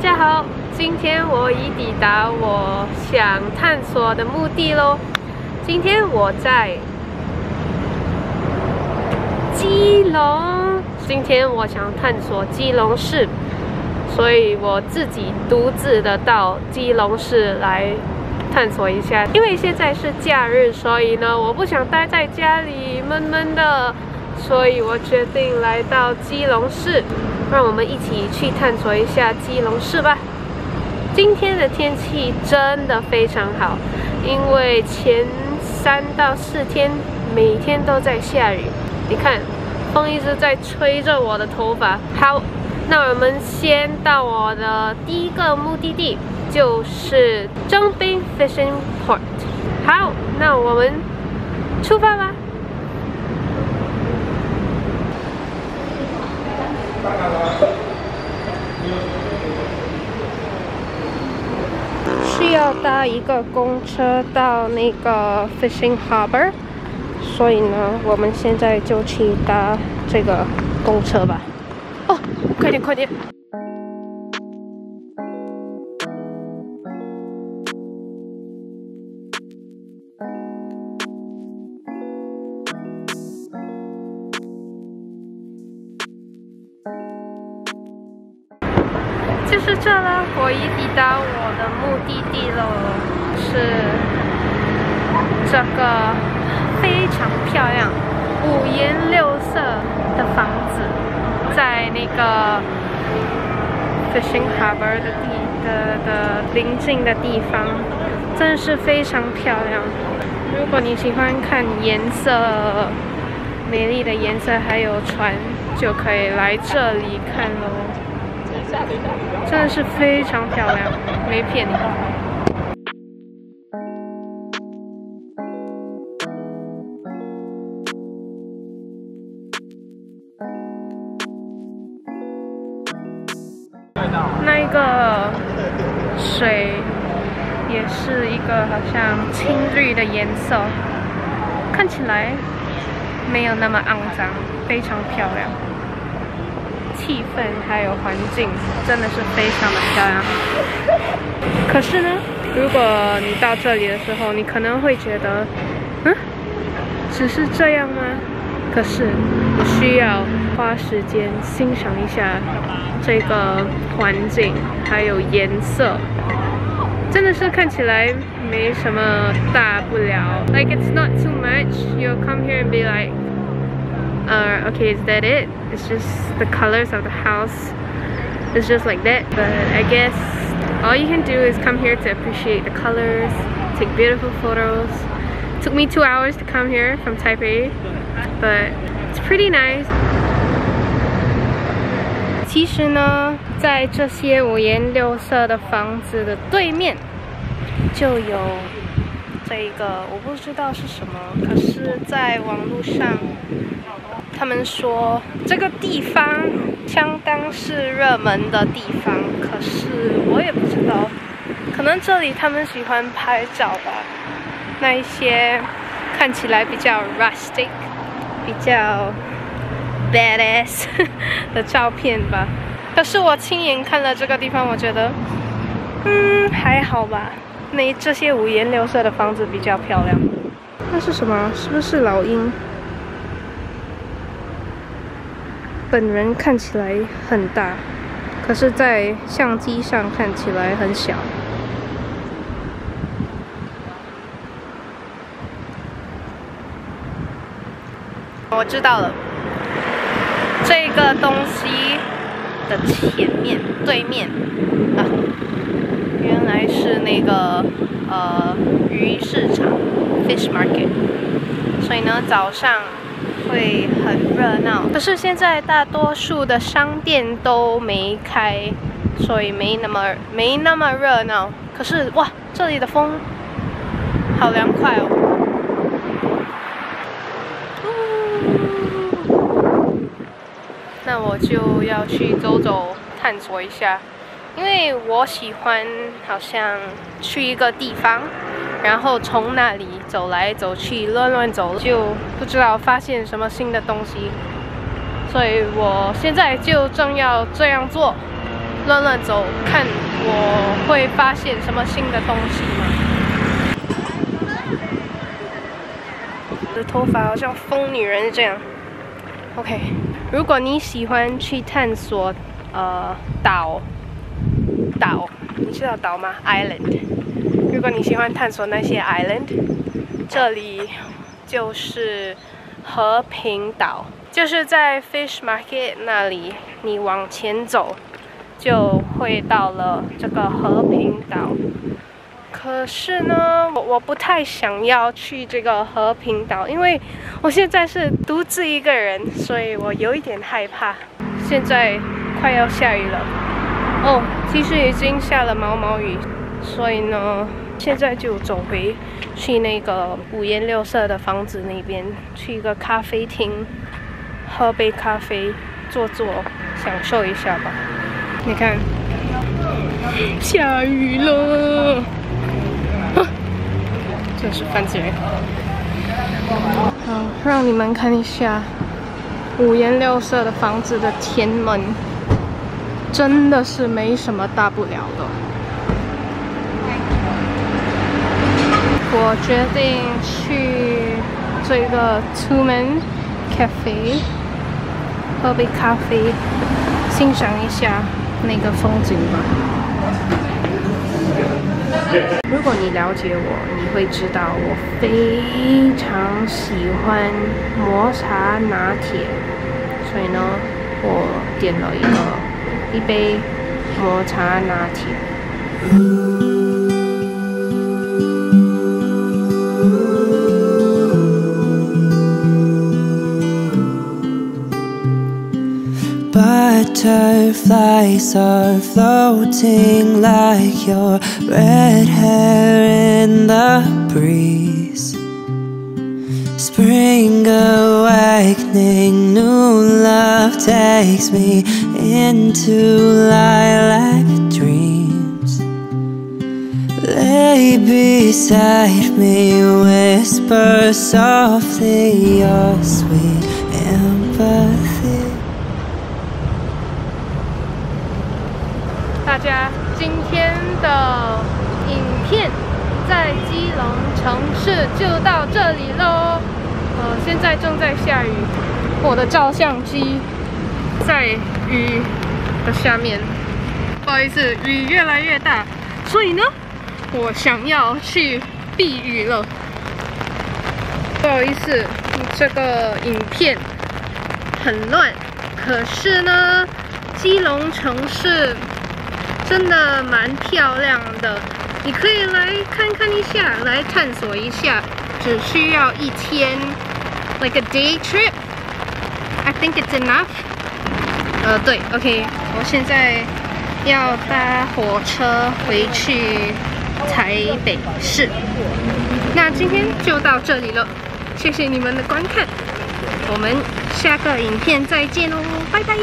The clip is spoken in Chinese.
大家好，今天我已抵达我想探索的目的喽。今天我在基隆，今天我想探索基隆市，所以我自己独自的到基隆市来探索一下。因为现在是假日，所以呢，我不想待在家里闷闷的，所以我决定来到基隆市。让我们一起去探索一下基隆市吧。今天的天气真的非常好，因为前三到四天每天都在下雨。你看，风一直在吹着我的头发。好，那我们先到我的第一个目的地，就是征兵 Fishing Port。好，那我们出发吧。是要搭一个公车到那个 Fishing Harbor，所以呢，我们现在就去搭这个公车吧。哦，快点快点！是这了，我已抵达我的目的地了，是这个非常漂亮、五颜六色的房子，在那个 Fishing Harbor 的地的的临近的地方，真的是非常漂亮。如果你喜欢看颜色、美丽的颜色还有船，就可以来这里看喽。真的是非常漂亮，没骗你。那一个水也是一个好像青绿的颜色，看起来没有那么肮脏，非常漂亮。气氛还有环境真的是非常的漂亮。可是呢，如果你到这里的时候，你可能会觉得，嗯，只是这样吗？可是你需要花时间欣赏一下这个环境还有颜色，真的是看起来没什么大不了。Like it's not too much. You'll come here and be like. uh, okay is that it it's just the colors of the house it's just like that but I guess all you can do is come here to appreciate the colors take beautiful photos it took me two hours to come here from Taipei but it's pretty nice 其实呢，在这些五颜六色的房子的对面，就有这个我不知道是什么，可是在网络上 他们说这个地方相当是热门的地方，可是我也不知道，可能这里他们喜欢拍照吧，那一些看起来比较 rustic、比较 badass 的照片吧。可是我亲眼看了这个地方，我觉得，嗯，还好吧。那这些五颜六色的房子比较漂亮。那是什么？是不是老鹰？本人看起来很大，可是，在相机上看起来很小。我知道了，这个东西的前面、对面啊，原来是那个呃鱼市场 （fish market）。所以呢，早上。会很热闹，可是现在大多数的商店都没开，所以没那么没那么热闹。可是哇，这里的风好凉快哦！那我就要去走走探索一下，因为我喜欢好像去一个地方。然后从那里走来走去，乱乱走，就不知道发现什么新的东西。所以我现在就正要这样做乱乱走，看我会发现什么新的东西吗？我的头发好像疯女人这样。OK，如果你喜欢去探索呃岛岛，你知道岛吗？Island。如果你喜欢探索那些 island，这里就是和平岛，就是在 Fish Market 那里，你往前走就会到了这个和平岛。可是呢，我我不太想要去这个和平岛，因为我现在是独自一个人，所以我有一点害怕。现在快要下雨了，哦，其实已经下了毛毛雨，所以呢，现在就走回去那个五颜六色的房子那边，去一个咖啡厅，喝杯咖啡，坐坐，享受一下吧。你看，下雨了。真是犯罪！好，让你们看一下五颜六色的房子的天门，真的是没什么大不了的。我决定去这个 Two Man Cafe 喝杯咖啡，欣赏一下那个风景吧。如果你了解我，你会知道我非常喜欢抹茶拿铁，所以呢，我点了一个一杯抹茶拿铁。Butterflies are floating like your red hair in the breeze. Spring awakening, new love takes me into lilac dreams. Lay beside me, whisper softly your sweet 家，今天的影片在基隆城市就到这里喽。呃，现在正在下雨，我的照相机在雨的下面。不好意思，雨越来越大，所以呢，我想要去避雨了。不好意思，这个影片很乱，可是呢，基隆城市。真的蛮漂亮的，你可以来看看一下，来探索一下，只需要一天，like a day trip。I think it's enough。呃，对，OK，我现在要搭火车回去台北市。那今天就到这里了，谢谢你们的观看，我们下个影片再见喽，拜拜。